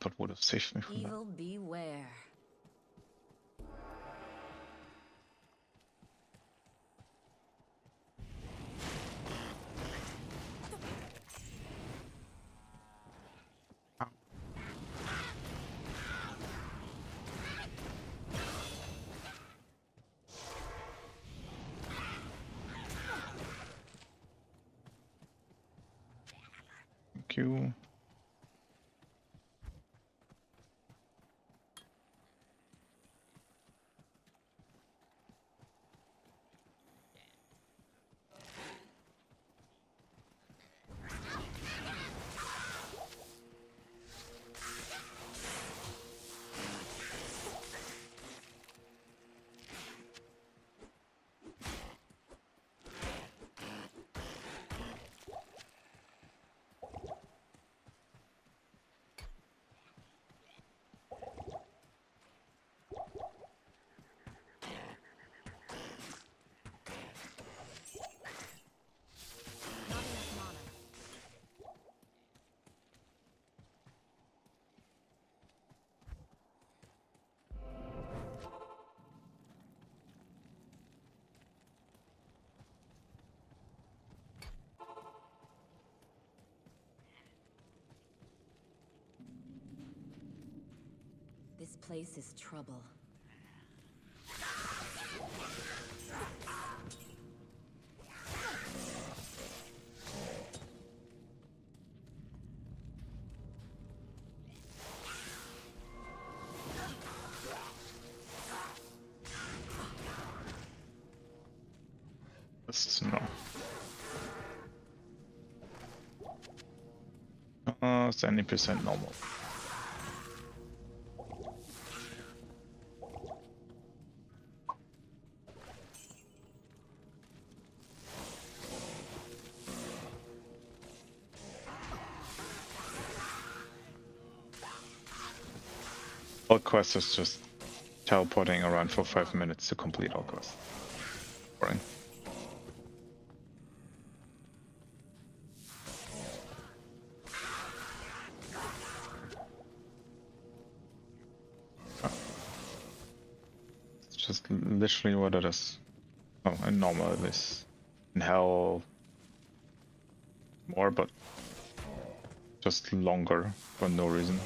but would have saved me from that. Evil beware. This place is trouble. No. Uh, seventy percent normal. All quest is just teleporting around for five minutes to complete all quests. Boring. It's just literally what it is. Oh, in normal it is. In hell, more, but just longer for no reason.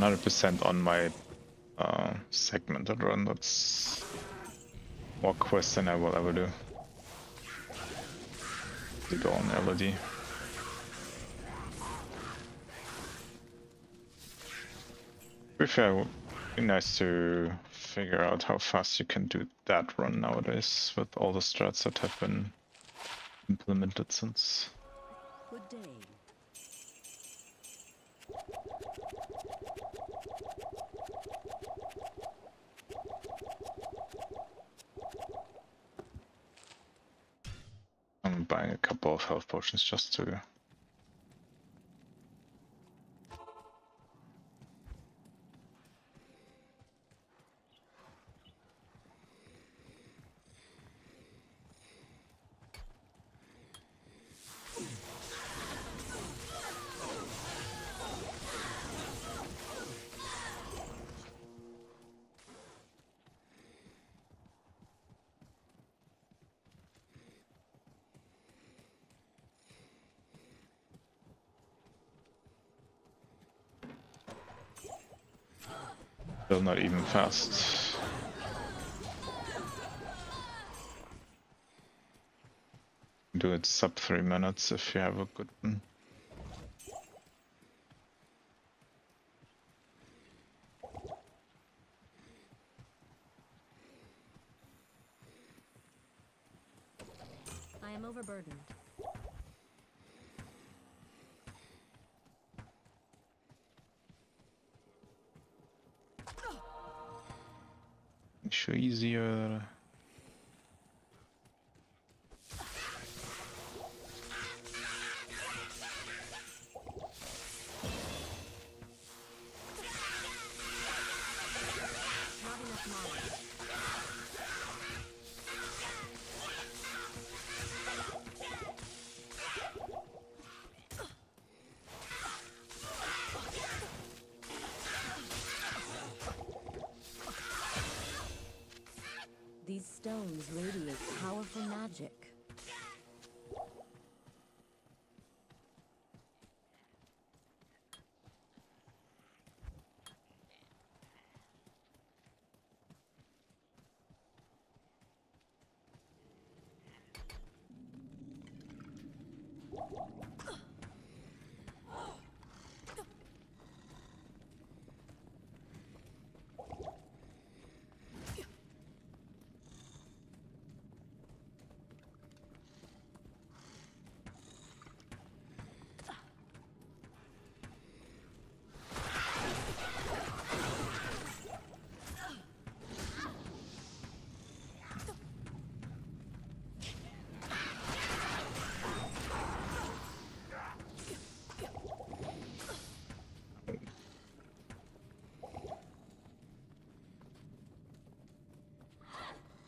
100% on my uh, segmented run. That's more quests than I will ever do. To go on LED. To be fair, it would be nice to figure out how fast you can do that run nowadays with all the strats that have been implemented since. Good day. I'm buying a couple of health potions just to Still not even fast. Do it sub three minutes if you have a good one. I am overburdened. Make sure easier.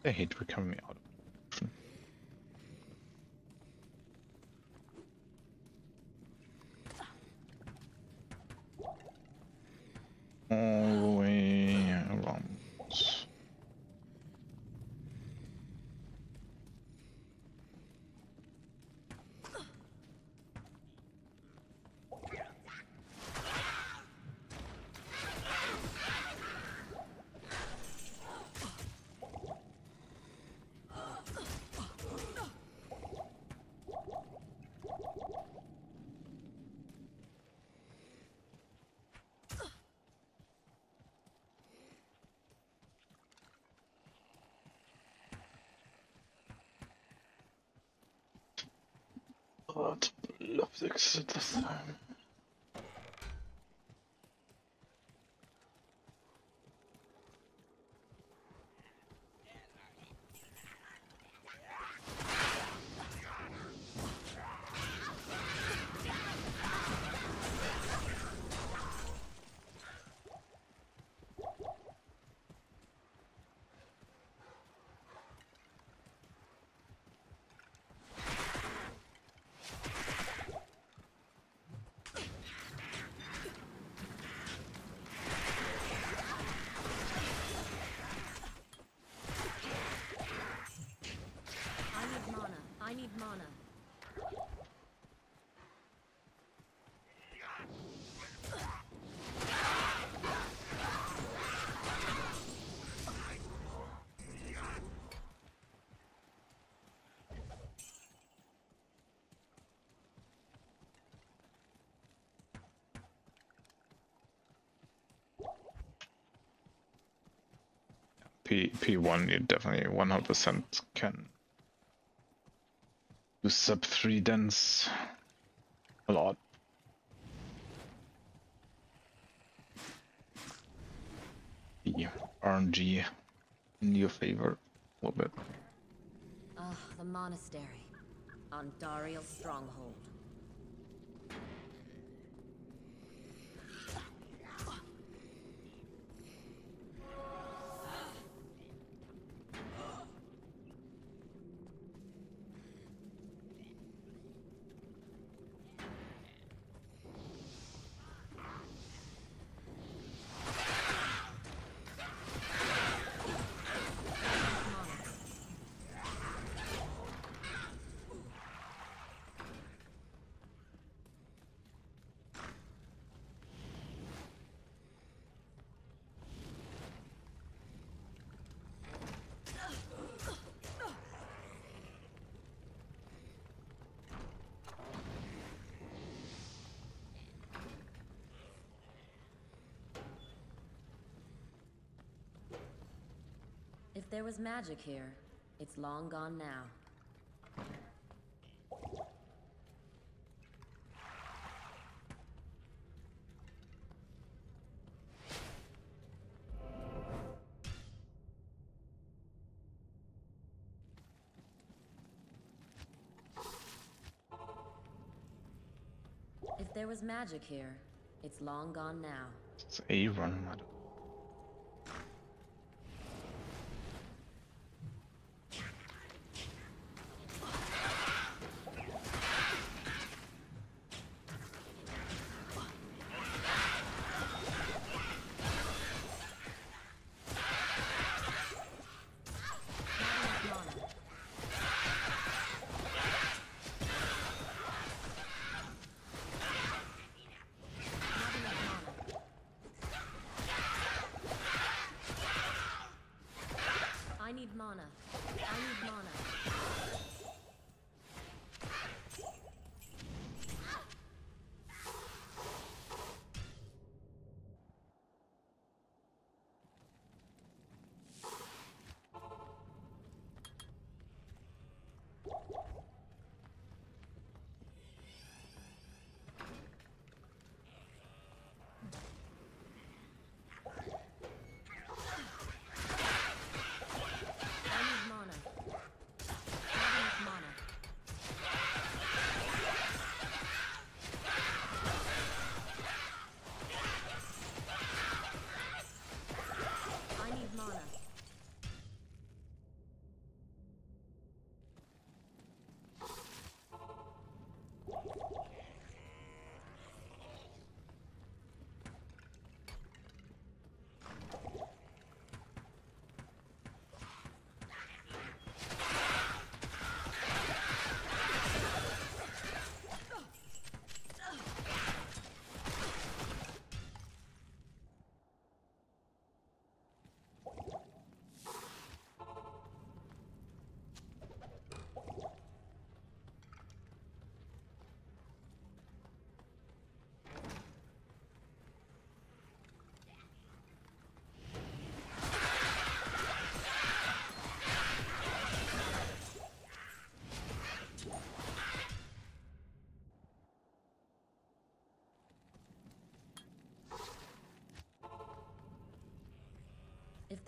I hate becoming out of motion. All the way around. But love this time. I need mana. I need mana. P P1 you definitely 100% can do sub 3 dense a lot. The RNG in your favor a little bit. Ah, the monastery. Andariel's stronghold. If there was magic here, it's long gone now. If there was magic here, it's long gone now. It's a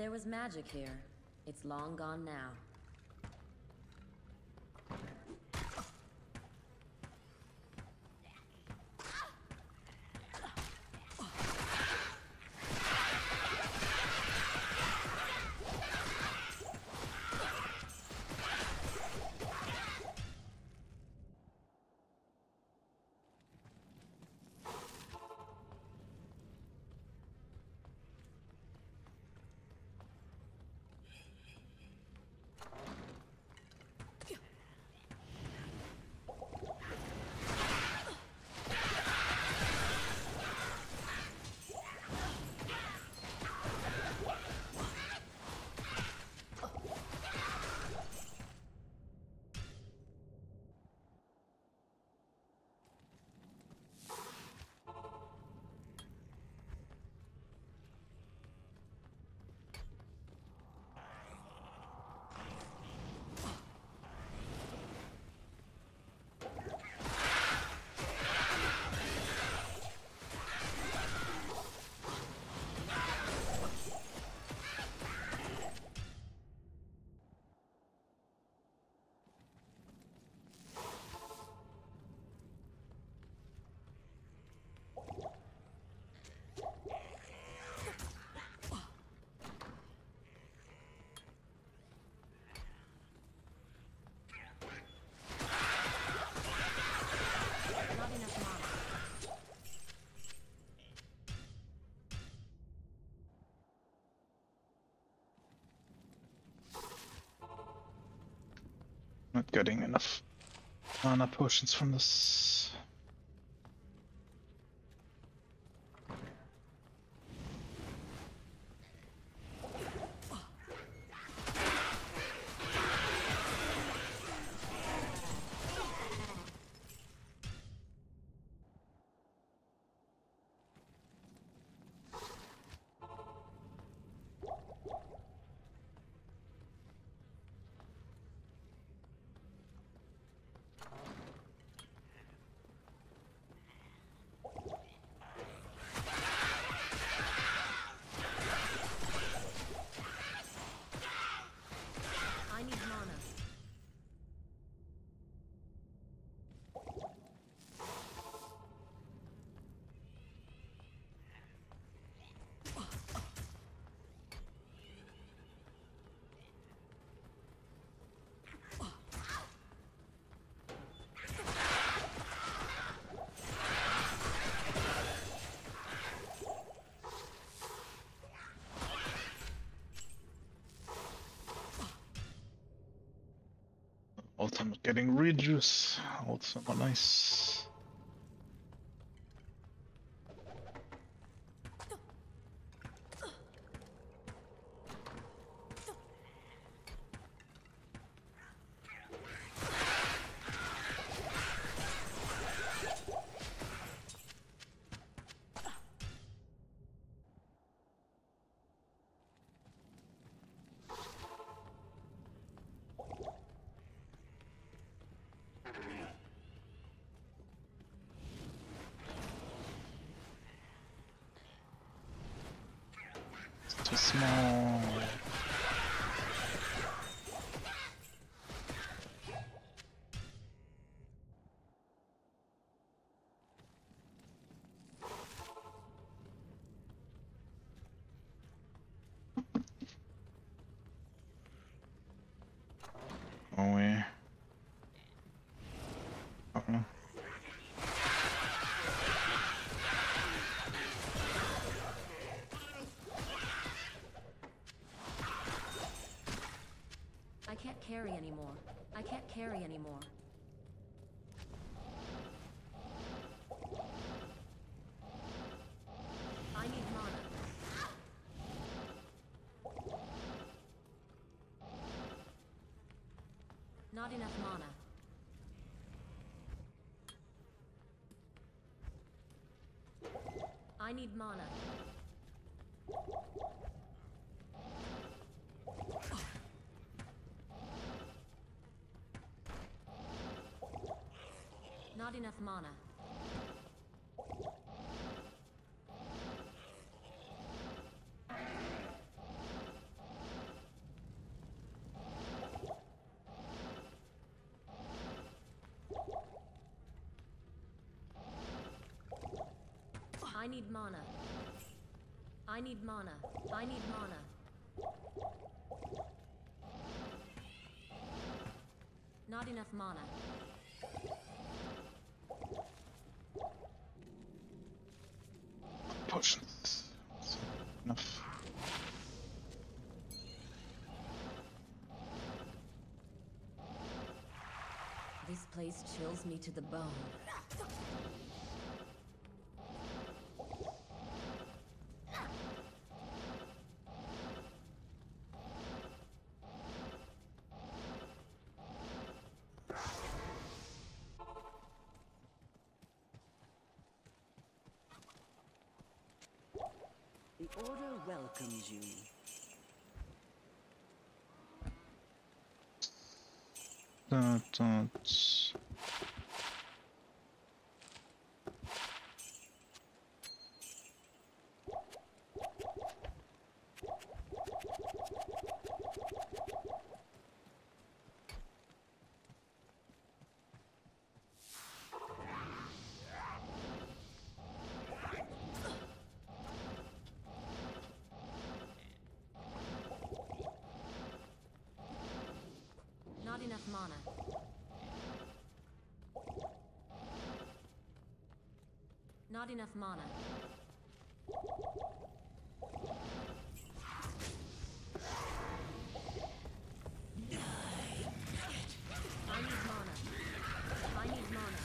there was magic here, it's long gone now. Getting enough mana potions from this. I need mana. Ultimate getting reduce. Also nice. Carry anymore. I need mana. Not enough mana. I need mana. Not enough mana. I need mana. I need mana. I need mana. Not enough mana. Potions. Enough. This place chills me to the bone. The Order welcomes you. That, that's... Not enough mana. Not enough mana. I need mana. I need mana.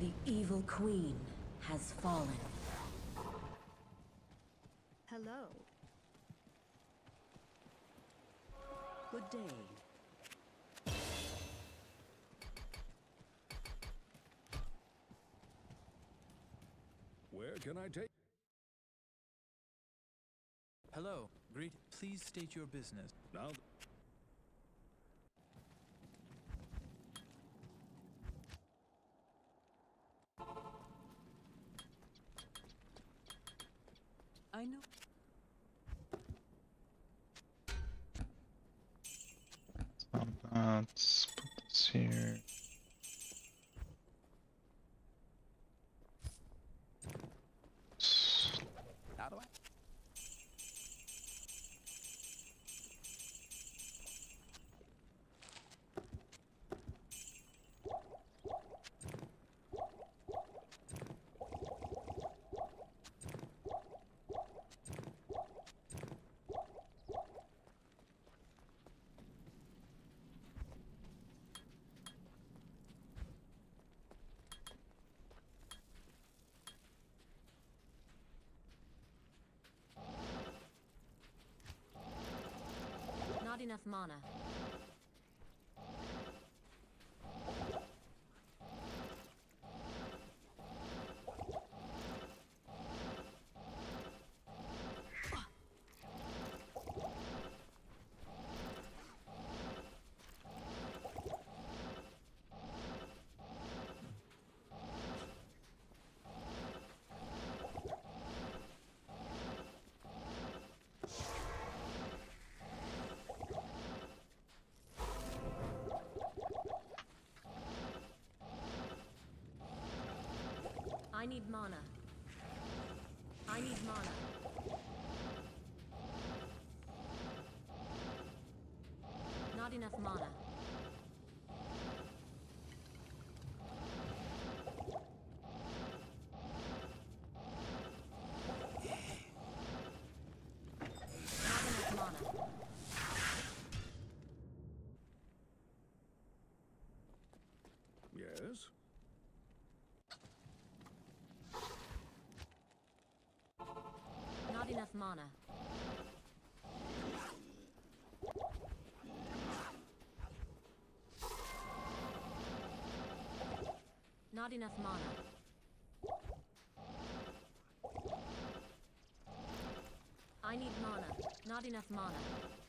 The evil queen has fallen. Hello. Good day. Where can I take? Hello, greet. Please state your business. Now, enough mana. Need mana. I need mana. Not enough mana. Not enough mana. Yes? Not enough mana. Not enough mana. I need mana. Not enough mana.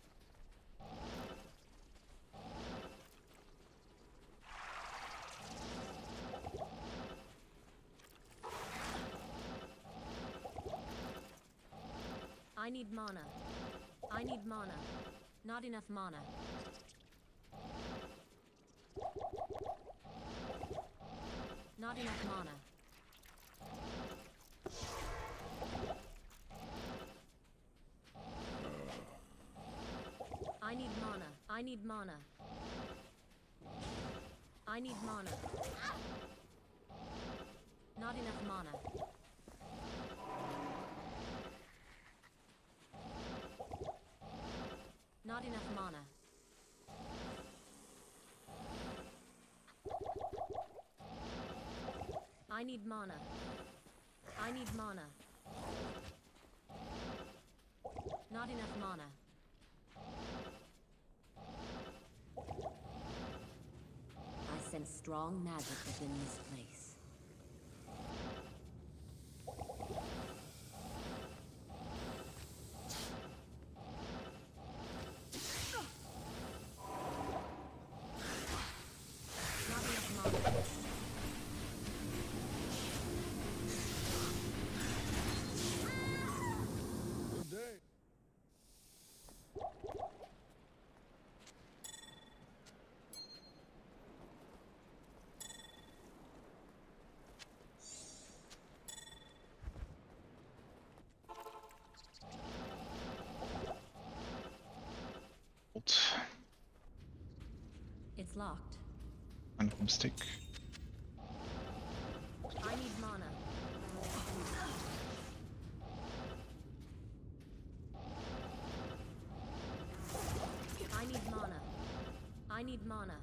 I need mana. I need mana. Not enough mana. Not enough mana. I need mana. I need mana. I need mana. Not enough mana. Not enough mana. I need mana. I need mana. Not enough mana. I sense strong magic within this place. Not enough mana. Good day. Ult. It's locked. Phantom stick. I need mana. I need mana. I need mana.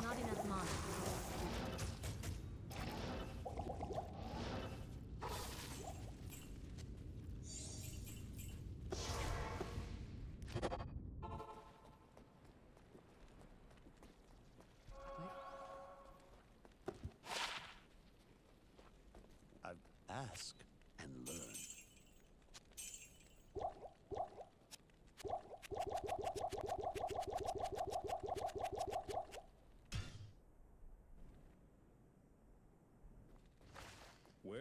Not enough mana. I've ask and learn.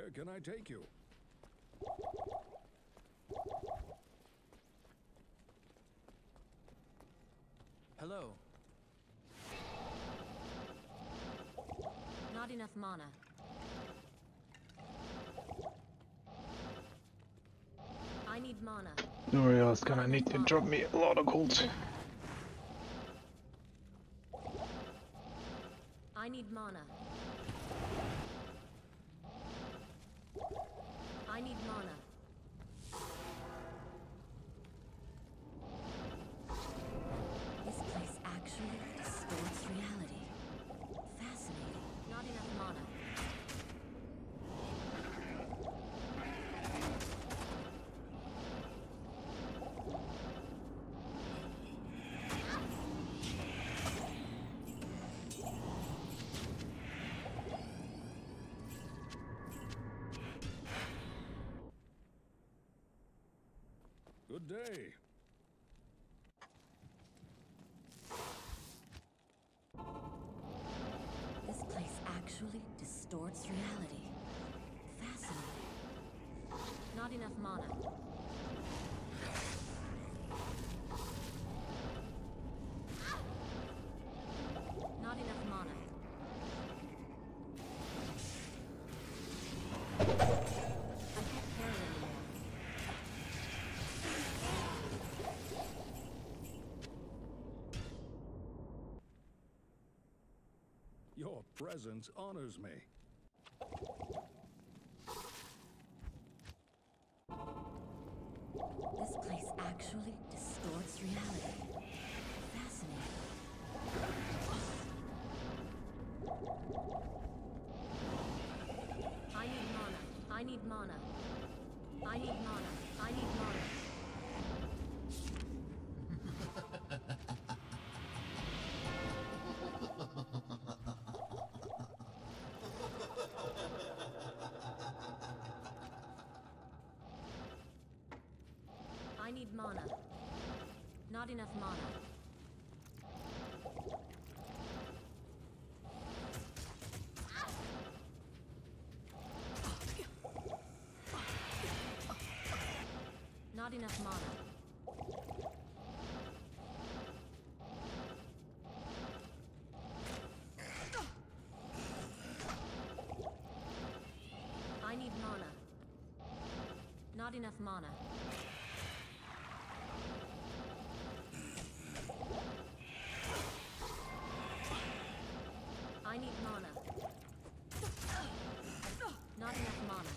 Where can I take you? Hello. Not enough mana. I need mana. Noriel's gonna need to drop me a lot of gold. I need mana. Presence honors me. This place actually distorts reality. Fascinating. I need mana. I need mana. I need mana. I need mana. Not enough mana. Not enough mana. I need mana. Not enough mana. I need mana. Not enough mana.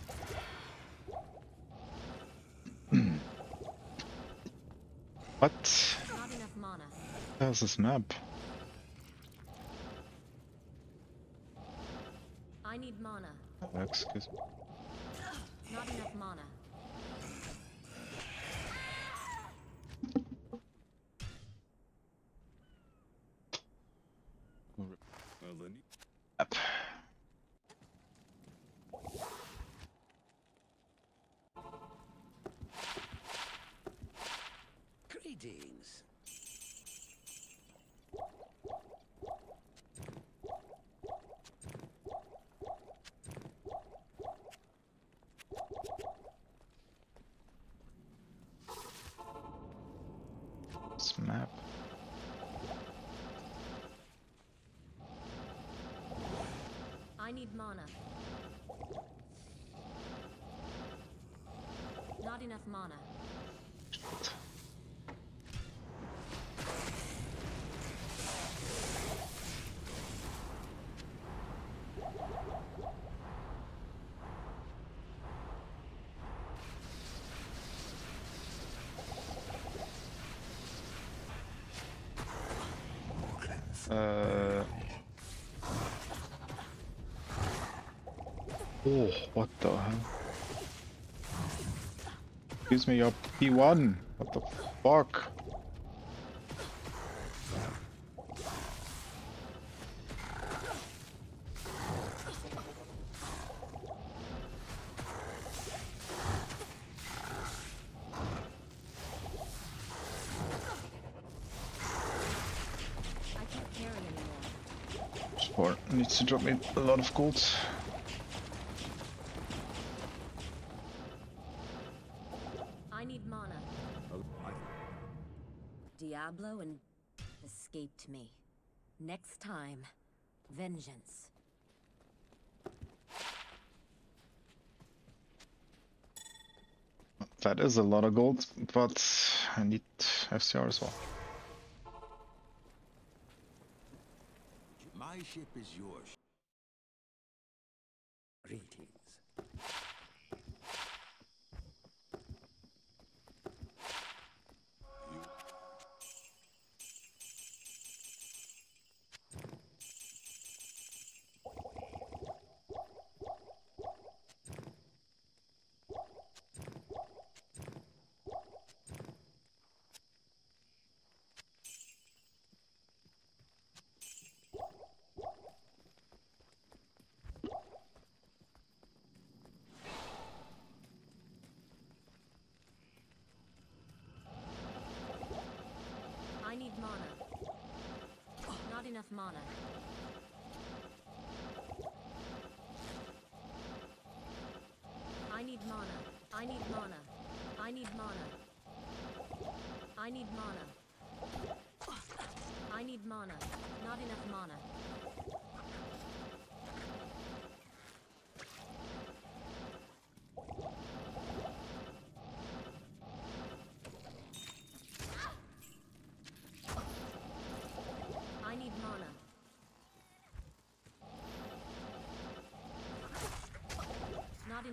What? Not enough mana. How's this map? I need mana. Oh, excuse me. Not enough mana. Well, then, Map. greetings. This map. I need mana. Not enough mana. Uh. Oh, what the hell? Excuse me, your P1. What the fuck? Needs to drop me a lot of gold. I need mana. Diablo and escaped me. Next time, vengeance. That is a lot of gold, but I need FCR as well. My ship is yours. Greetings. You I need mana. Not enough mana. I need mana. I need mana. I need mana. I need mana. I need mana. Not enough mana. Mana.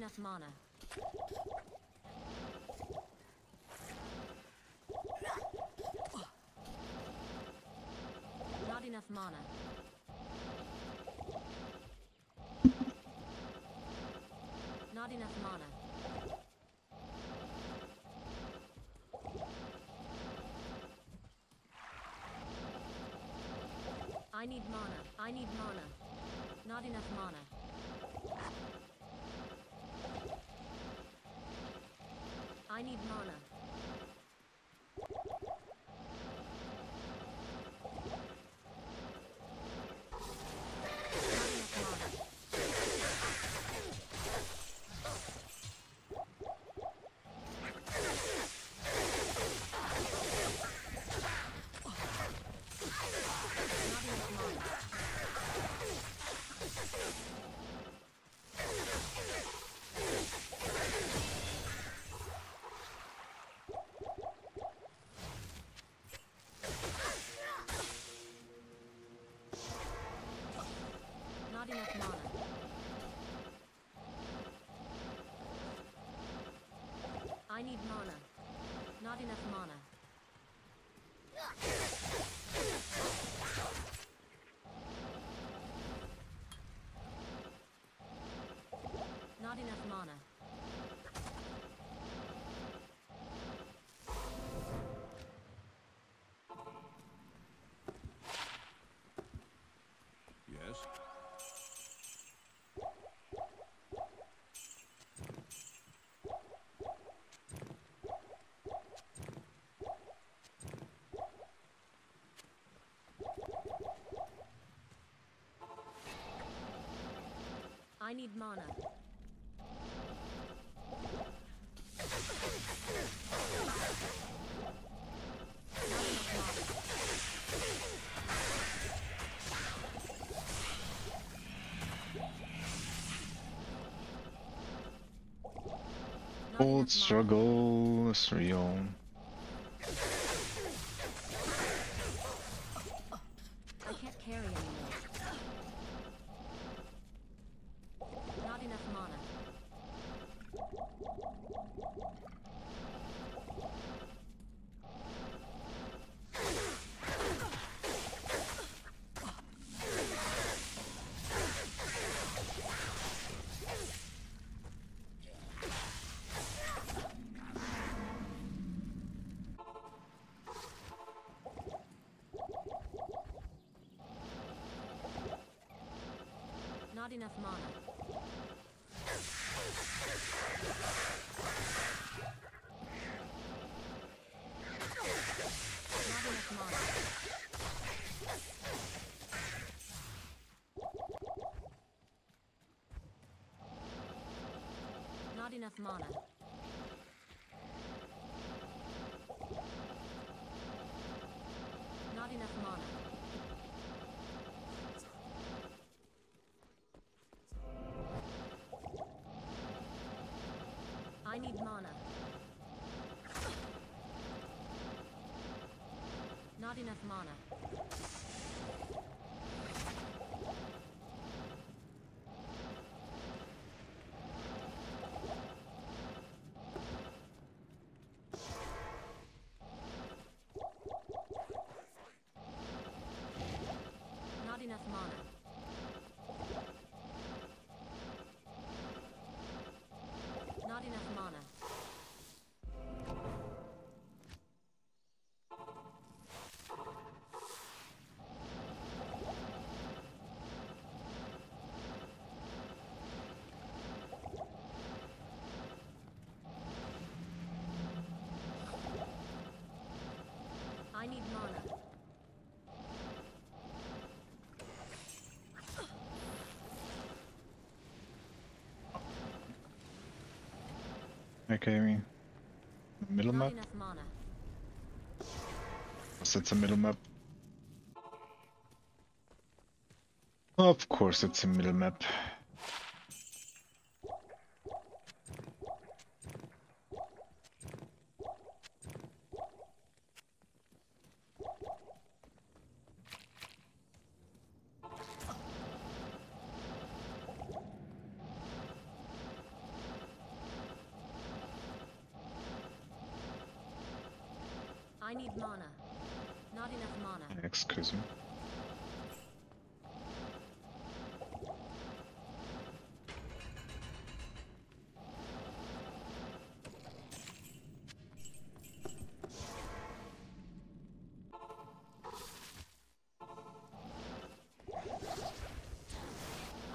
Enough mana. Not enough mana. Not enough mana. I need mana. I need mana. Not enough mana. I need mana. Need mana. Not enough mana. Not enough mana. Yes? I need mana. Old struggle is real. I can't carry anymore. Not enough mana. Not enough mana. Not enough mana. Not enough mana. Okay, middle map? It's a middle map. Of course it's a middle map. I need mana. Not enough mana. Excuse me.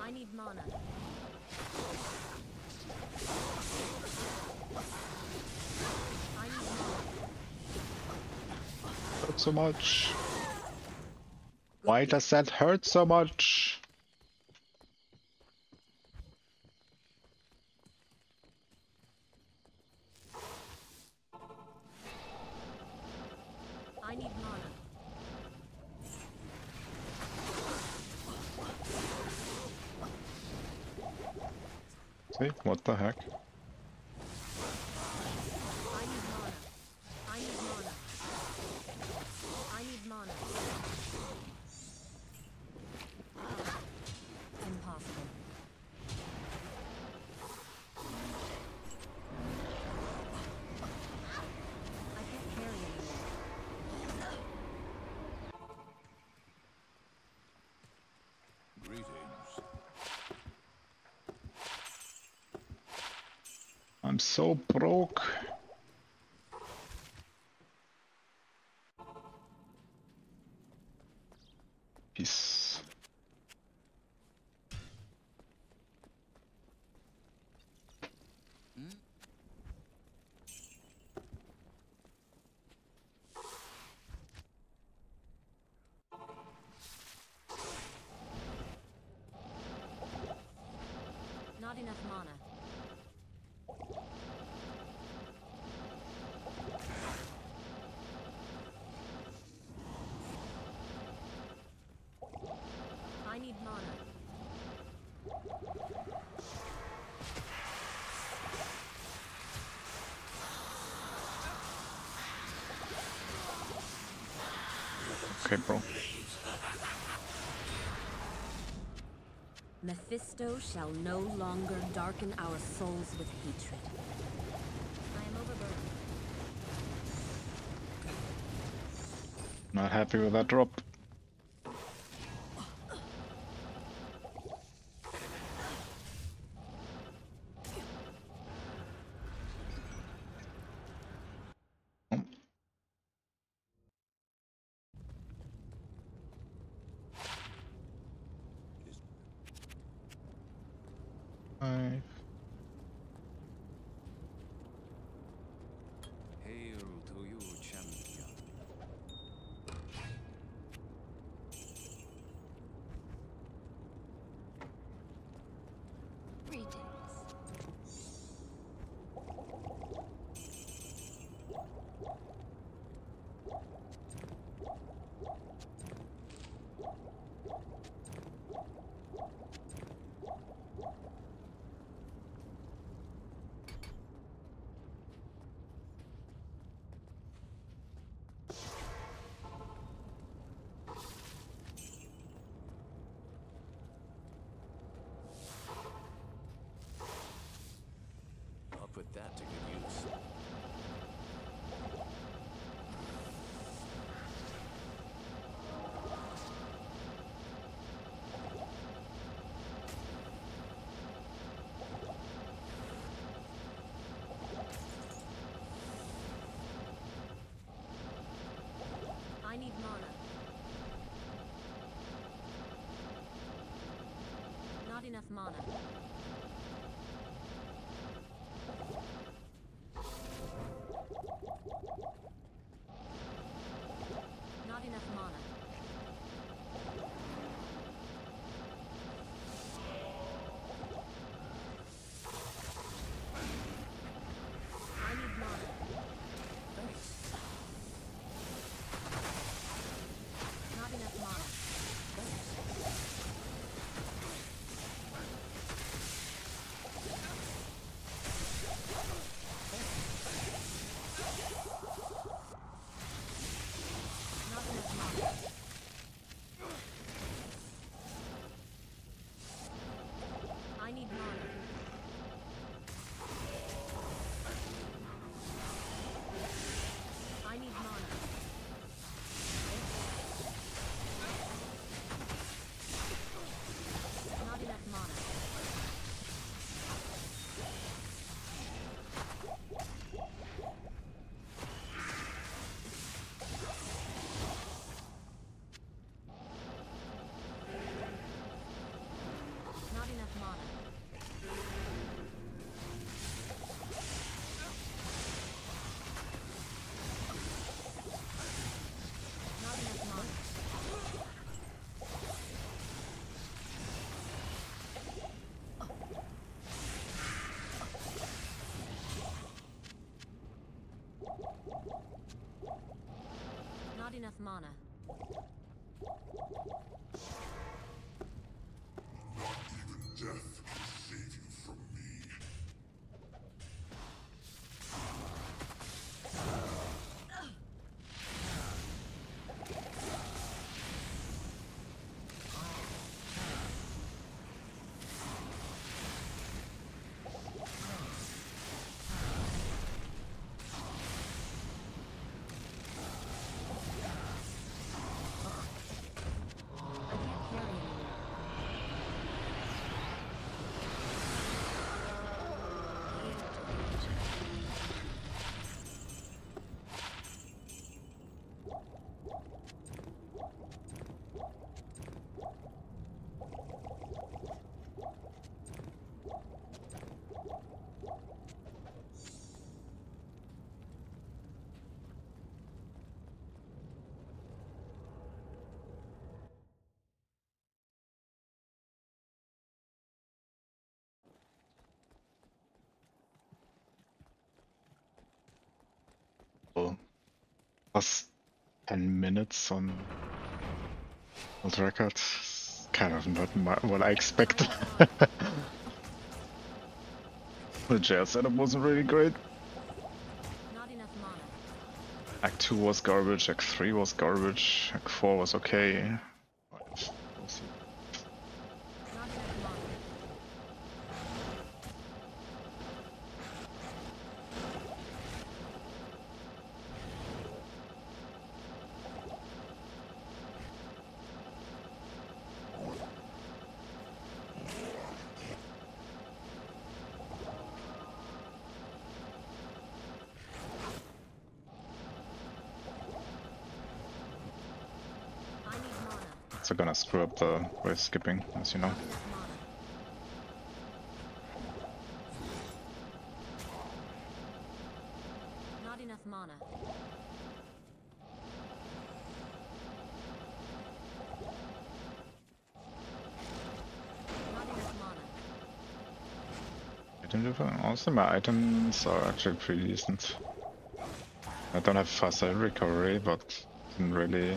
I need mana. I need mana. Hurt so much. Why does that hurt so much? I need mana. See, what the heck? I need mana. I need mana. I need mana. Impossible. I can't carry anymore. Greetings. I'm so broke. Peace. Not enough mana. I need mana. Okay, bro. Mephisto shall no longer darken our souls with hatred. I am overburdened. Not happy with that drop. Um. Five. Hail to you, champion. I'll put that to good use. I need mana. Not enough mana. Well, plus 10 minutes on world record. Kind of not my, what I expected. the jail setup wasn't really great. Act 2 was garbage, Act 3 was garbage, Act 4 was okay. Mana. So gonna screw up the way skipping, as you know. Not enough mana. Enough mana. Not enough mana. Item differ? Also, my items are actually pretty decent. I don't have fast item recovery, but didn't really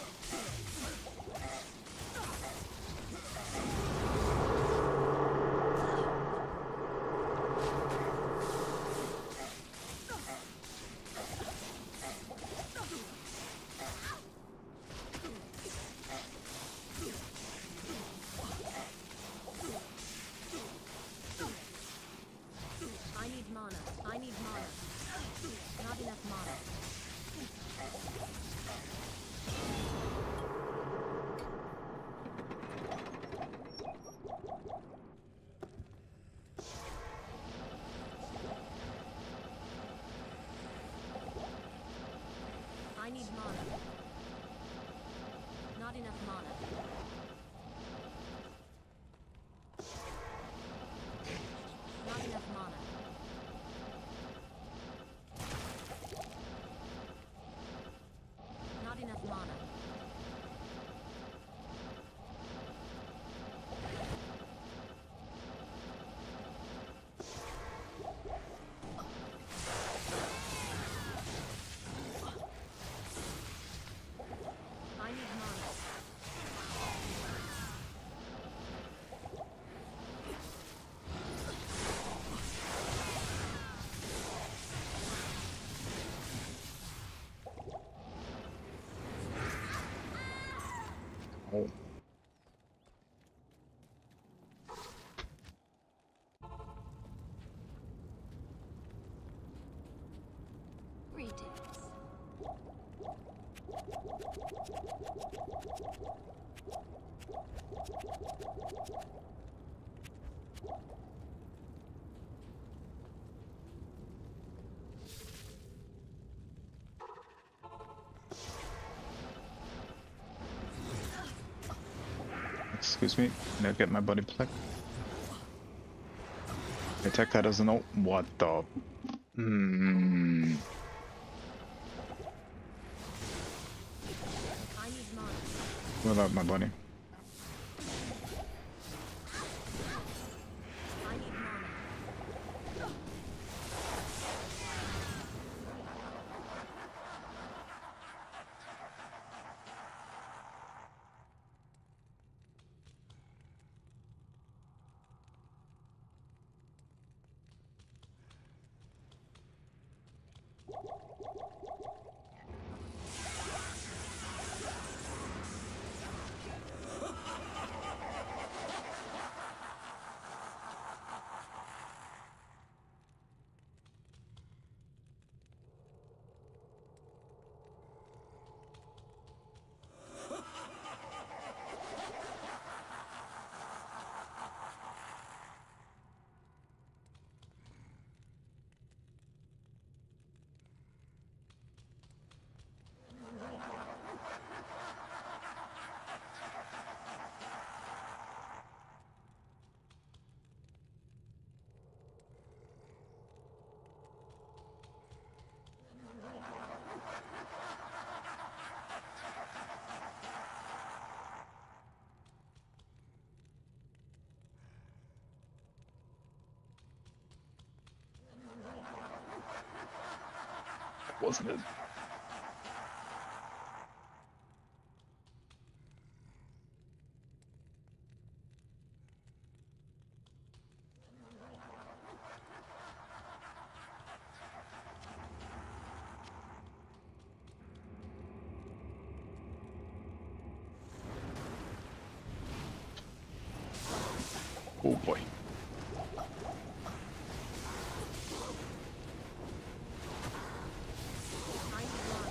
Excuse me. Now get my body plug. Attack that doesn't know what the. Hmm. I mana. Without my body. I need mana. Wasn't it? Oh boy. I need mana.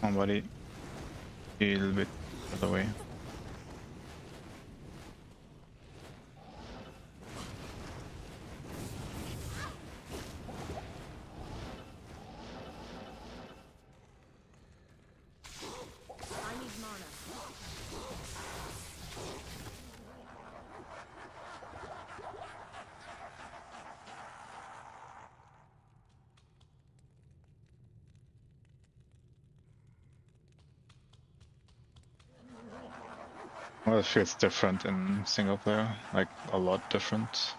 Come on, buddy. A little bit other way. I need mana. Well, it feels different in single player, like a lot different.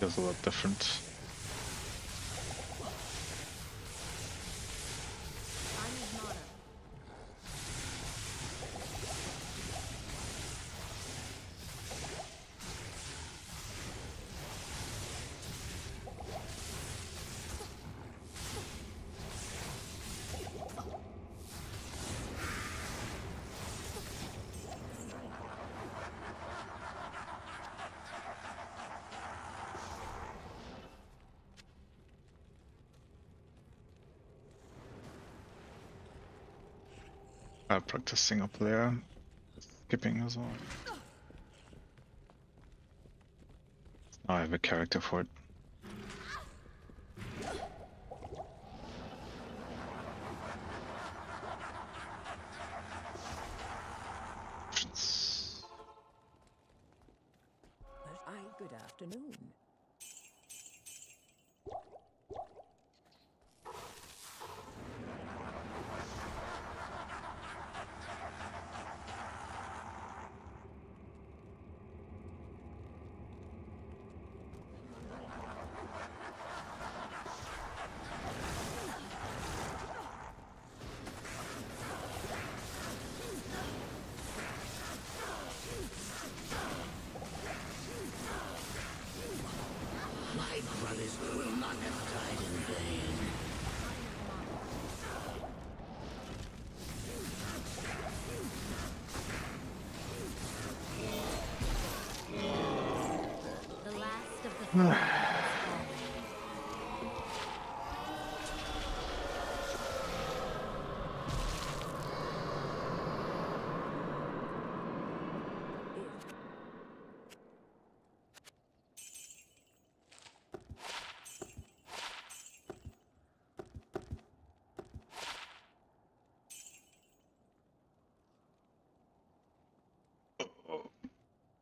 Feels a lot different. I need mana. I practice single player, skipping as well. Now I have a character for it.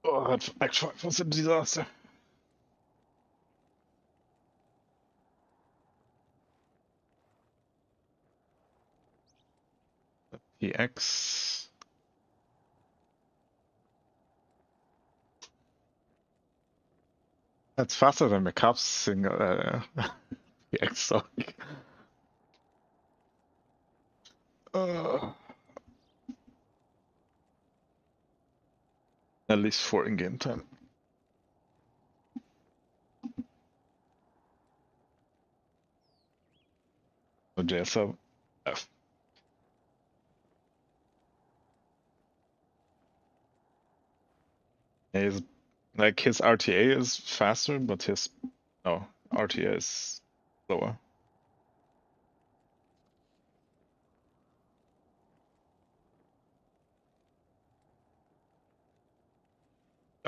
Oh, that's actually was a disaster. PX. That's faster than McCabe's single uh, PX song. Uh, at least four in game time. So JSL His, like his RTA is faster, but his no RTA is slower.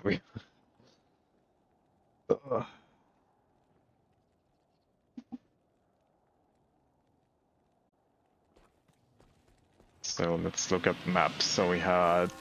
We. So let's look at maps. So we had